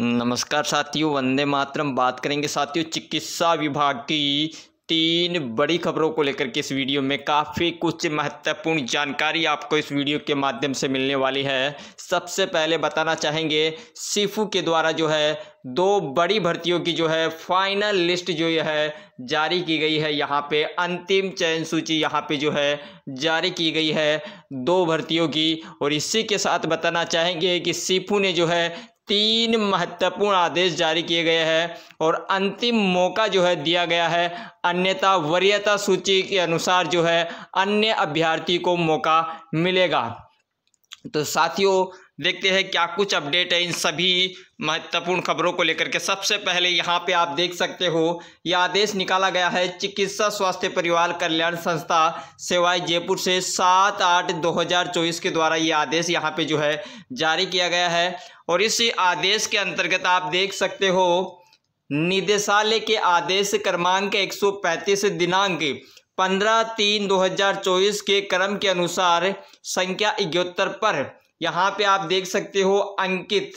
नमस्कार साथियों, वंदे मातरम। बात करेंगे साथियों चिकित्सा विभाग की तीन बड़ी खबरों को लेकर के इस वीडियो में। काफ़ी कुछ महत्वपूर्ण जानकारी आपको इस वीडियो के माध्यम से मिलने वाली है। सबसे पहले बताना चाहेंगे, सीफू के द्वारा जो है, दो बड़ी भर्तियों की जो है, फाइनल लिस्ट जो है, जारी की गई है। यहाँ पे अंतिम चयन सूची यहाँ पे जो है, जारी की गई है दो भर्तियों की। और इसी के साथ बताना चाहेंगे कि सीफू ने जो है तीन महत्वपूर्ण आदेश जारी किए गए हैं और अंतिम मौका जो है दिया गया है। अन्यथा वरीयता सूची के अनुसार जो है अन्य अभ्यर्थी को मौका मिलेगा। तो साथियों, देखते हैं क्या कुछ अपडेट है इन सभी महत्वपूर्ण खबरों को लेकर के। सबसे पहले यहाँ पे आप देख सकते हो, यह आदेश निकाला गया है, चिकित्सा स्वास्थ्य परिवार कल्याण संस्था सेवाएँ जयपुर से सात आठ दो हज़ार चौबीस के द्वारा ये आदेश यहाँ पे जो है जारी किया गया है। और इस आदेश के अंतर्गत आप देख सकते हो, निदेशालय के आदेश क्रमांक 135 दिनांक पंद्रह तीन 2024 के क्रम के अनुसार संख्या इकहत्तर पर। यहाँ पे आप देख सकते हो अंकित,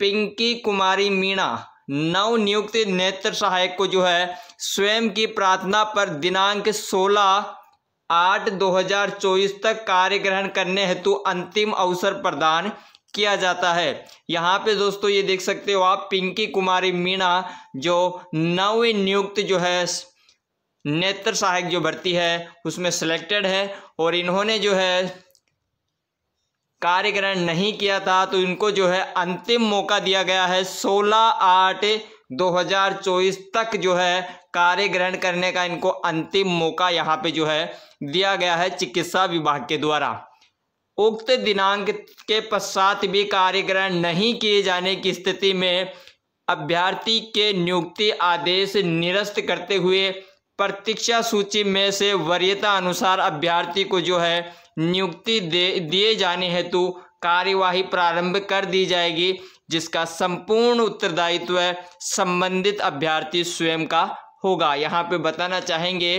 पिंकी कुमारी मीणा नव नियुक्त नेत्र सहायक को जो है स्वयं की प्रार्थना पर दिनांक 16 आठ 2024 तक कार्य ग्रहण करने हेतु अंतिम अवसर प्रदान किया जाता है। यहाँ पे दोस्तों ये देख सकते हो आप, पिंकी कुमारी मीणा जो नव नियुक्त जो है नेत्र सहायक जो भर्ती है, उसमें सिलेक्टेड है और इन्होंने जो है कार्य ग्रहण नहीं किया था तो इनको जो है अंतिम मौका दिया गया है 16 आठ 2024 तक जो है कार्य ग्रहण करने का इनको अंतिम मौका यहाँ पे जो है दिया गया है चिकित्सा विभाग के द्वारा। उक्त दिनांक के पश्चात भी कार्य ग्रहण नहीं किए जाने की स्थिति में अभ्यर्थी के नियुक्ति आदेश निरस्त करते हुए प्रतीक्षा सूची में से वरीयता अनुसार अभ्यर्थी को जो है नियुक्ति दे, दिए जाने हेतु कार्यवाही प्रारंभ कर दी जाएगी, जिसका संपूर्ण उत्तरदायित्व संबंधित अभ्यर्थी स्वयं का होगा। यहाँ पे बताना चाहेंगे,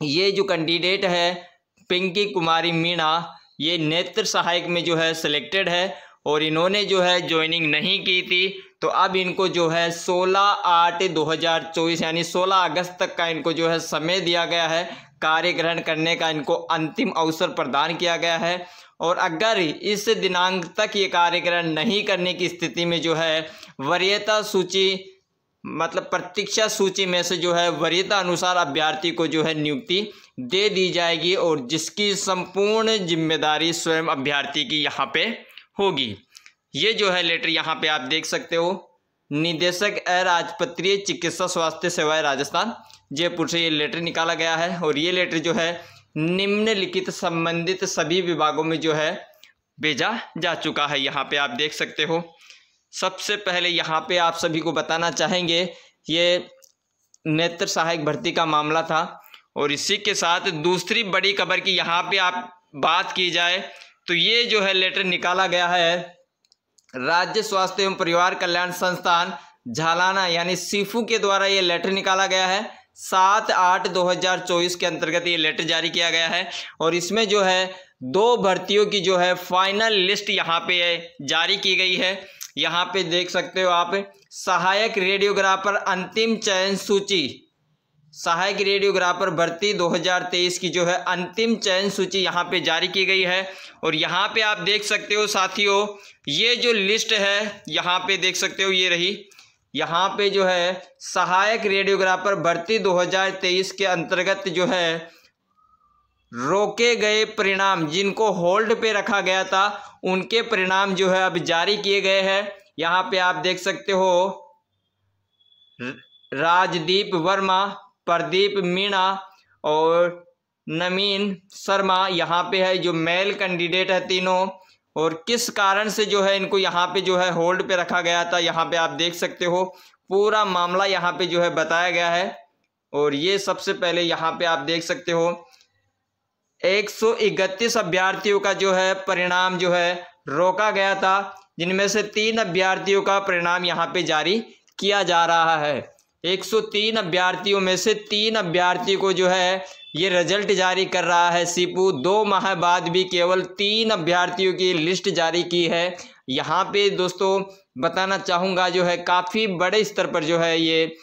ये जो कैंडिडेट है, पिंकी कुमारी मीणा ये नेत्र सहायक में जो है सिलेक्टेड है और इन्होंने जो है ज्वाइनिंग नहीं की थी। तो अब इनको जो है 16 आठ 2024 यानी 16 अगस्त तक का इनको जो है समय दिया गया है। कार्य ग्रहण करने का इनको अंतिम अवसर प्रदान किया गया है। और अगर इस दिनांक तक ये कार्य ग्रहण नहीं करने की स्थिति में जो है वरीयता सूची मतलब प्रतीक्षा सूची में से जो है वरीयता अनुसार अभ्यर्थी को जो है नियुक्ति दे दी जाएगी और जिसकी संपूर्ण ज़िम्मेदारी स्वयं अभ्यर्थी की यहाँ पे होगी। ये जो है लेटर यहाँ पे आप देख सकते हो। निदेशक अराजपत्रीय चिकित्सा स्वास्थ्य सेवाएँ राजस्थान, जयपुर से ये लेटर निकाला गया है और ये लेटर जो है निम्नलिखित संबंधित सभी विभागों में जो है भेजा जा चुका है। यहाँ पे आप देख सकते हो। सबसे पहले यहाँ पे आप सभी को बताना चाहेंगे, ये नेत्र सहायक भर्ती का मामला था और इसी के साथ दूसरी बड़ी खबर की यहाँ पे आप बात की जाए तो ये जो है लेटर निकाला गया है, राज्य स्वास्थ्य एवं परिवार कल्याण संस्थान झालाना यानी सीफू के द्वारा ये लेटर निकाला गया है। सात आठ दो हज़ार चौबीस के अंतर्गत ये लेटर जारी किया गया है और इसमें जो है दो भर्तियों की जो है फाइनल लिस्ट यहाँ पे है, जारी की गई है। यहाँ पे देख सकते हो आप, सहायक रेडियोग्राफर अंतिम चयन सूची। सहायक रेडियोग्राफर भर्ती 2023 की जो है अंतिम चयन सूची यहाँ पे जारी की गई है। और यहाँ पे आप देख सकते हो साथियों, ये जो लिस्ट है, यहाँ पे देख सकते हो ये रही। यहाँ पे जो है सहायक रेडियोग्राफर भर्ती 2023 के अंतर्गत जो है रोके गए परिणाम, जिनको होल्ड पे रखा गया था, उनके परिणाम जो है अब जारी किए गए हैं। यहाँ पे आप देख सकते हो, राजदीप वर्मा, प्रदीप मीणा और नमीन शर्मा यहाँ पे है, जो मेल कैंडिडेट है तीनों। और किस कारण से जो है इनको यहाँ पे जो है होल्ड पे रखा गया था, यहाँ पे आप देख सकते हो। पूरा मामला यहाँ पे जो है बताया गया है। और ये सबसे पहले यहाँ पे आप देख सकते हो एक सौ इकतीस अभ्यर्थियों का जो है परिणाम जो है रोका गया था। जिनमें से तीन अभ्यर्थियों का परिणाम यहाँ पे जारी किया जा रहा है। 103 अभ्यर्थियों में से तीन अभ्यर्थी को जो है ये रिज़ल्ट जारी कर रहा है सीपू। दो माह बाद भी केवल तीन अभ्यर्थियों की लिस्ट जारी की है। यहाँ पे दोस्तों बताना चाहूँगा जो है काफ़ी बड़े स्तर पर जो है ये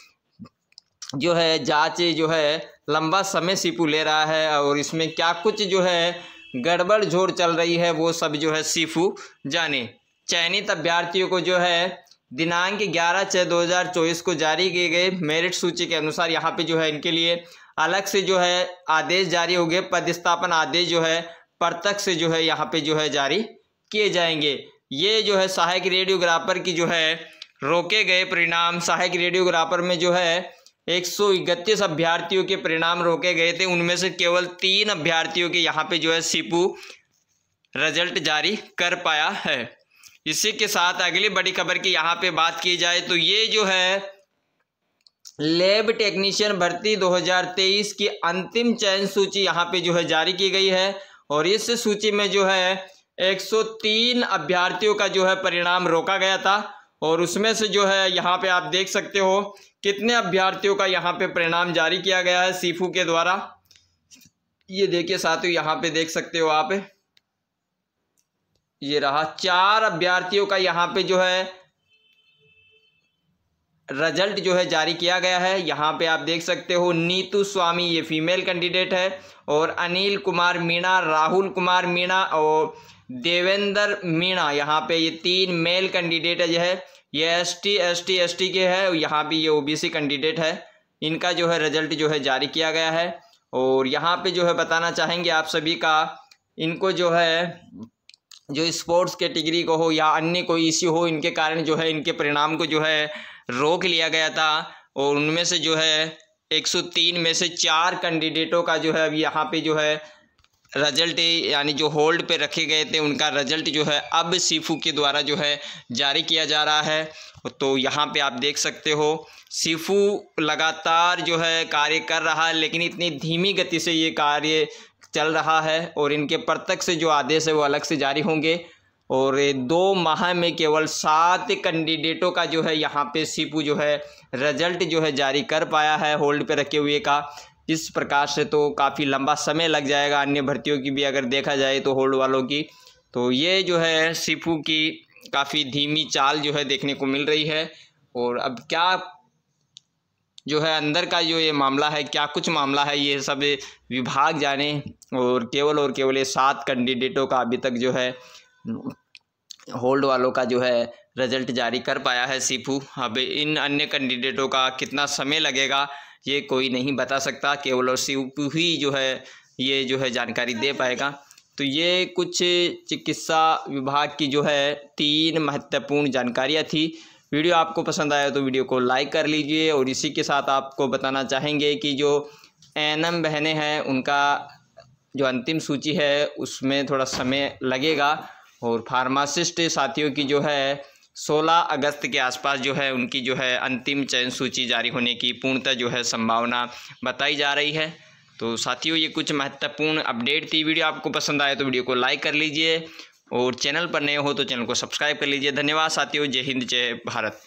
जो है जाँच जो है लंबा समय सीपू ले रहा है और इसमें क्या कुछ जो है गड़बड़ झोड़ चल रही है वो सब जो है सीफू जाने चयनित अभ्यर्थियों को जो है दिनांक ग्यारह छः दो हज़ार चौबीस को जारी किए गए मेरिट सूची के अनुसार यहाँ पे जो है इनके लिए अलग से जो है आदेश जारी हो गए पदस्थापन आदेश जो है प्रत्यक्ष से जो है यहाँ पे जो है जारी किए जाएँगे ये जो है सहायक रेडियोग्राफर की जो है रोके गए परिणाम सहायक रेडियोग्राफर में जो है एक सौ इकतीस अभ्यर्थियों के परिणाम रोके गए थे। उनमें से केवल तीन अभ्यर्थियों के यहाँ पे जो है सीपू रिज़ल्ट जारी कर पाया है। इसी के साथ अगली बड़ी खबर की यहाँ पे बात की जाए तो ये जो है, लैब टेक्नीशियन भर्ती 2023 की अंतिम चयन सूची यहाँ पे जो है जारी की गई है और इस सूची में जो है 103 अभ्यर्थियों का जो है परिणाम रोका गया था। और उसमें से जो है, यहाँ पे आप देख सकते हो, कितने अभ्यर्थियों का यहाँ पे परिणाम जारी किया गया है सीफू के द्वारा। ये देखिए साथियों, यहाँ पे देख सकते हो आप। ये रहा, चार अभ्यर्थियों का यहाँ पे जो है रिज़ल्ट जो है जारी किया गया है। यहाँ पे आप देख सकते हो, नीतू स्वामी ये फीमेल कैंडिडेट है और अनिल कुमार मीणा, राहुल कुमार मीणा और देवेंद्र मीणा। यहाँ पे ये तीन मेल कैंडिडेट है जो है ये S T S T S T के है और यहाँ भी ये ओबीसी कैंडिडेट है। इनका जो है रिज़ल्ट जो है जारी किया गया है और यहाँ पे जो है बताना चाहेंगे आप सभी का, इनको जो है, जो स्पोर्ट्स कैटेगरी को हो या अन्य कोई इश्यू हो, इनके कारण जो है, इनके परिणाम को जो है रोक लिया गया था और उनमें से जो है 103 में से चार कैंडिडेटों का जो है, अभी यहाँ पे जो है रिज़ल्ट यानी जो होल्ड पे रखे गए थे, उनका रिज़ल्ट जो है, अब सीफू के द्वारा जो है, जारी किया जा रहा है। तो यहाँ पे आप देख सकते हो सीफू लगातार जो है, कार्य कर रहा है, लेकिन इतनी धीमी गति से ये कार्य चल रहा है और इनके प्रत्यक्ष से जो आदेश है, वो अलग से जारी होंगे। और दो माह में केवल सात कैंडिडेटों का जो है यहाँ पे सीपू जो है रिज़ल्ट जो है जारी कर पाया है होल्ड पे रखे हुए का। इस प्रकार से तो काफ़ी लंबा समय लग जाएगा, अन्य भर्तियों की भी अगर देखा जाए तो होल्ड वालों की। तो ये जो है सीपू की काफ़ी धीमी चाल जो है देखने को मिल रही है। और अब क्या जो है अंदर का जो ये मामला है, क्या कुछ मामला है, ये सब विभाग जाने और केवल और केवल ये सात कैंडिडेटों का अभी तक जो है होल्ड वालों का जो है रिज़ल्ट जारी कर पाया है सीफू। अब इन अन्य कैंडिडेटों का कितना समय लगेगा, ये कोई नहीं बता सकता, केवल और सीपू ही जो है, ये जो है जानकारी दे पाएगा। तो ये कुछ चिकित्सा विभाग की जो है तीन महत्वपूर्ण जानकारियाँ थी। वीडियो आपको पसंद आया तो वीडियो को लाइक कर लीजिए और इसी के साथ आपको बताना चाहेंगे कि जो एन बहनें हैं, उनका जो अंतिम सूची है, उसमें थोड़ा समय लगेगा। और फार्मासिस्ट साथियों की जो है 16 अगस्त के आसपास जो है, उनकी जो है अंतिम चयन सूची जारी होने की पूर्णतः जो है संभावना बताई जा रही है। तो साथियों, ये कुछ महत्वपूर्ण अपडेट थी। वीडियो आपको पसंद आए तो वीडियो को लाइक कर लीजिए और चैनल पर नए हो तो चैनल को सब्सक्राइब कर लीजिए। धन्यवाद साथियों। जय हिंद, जय भारत।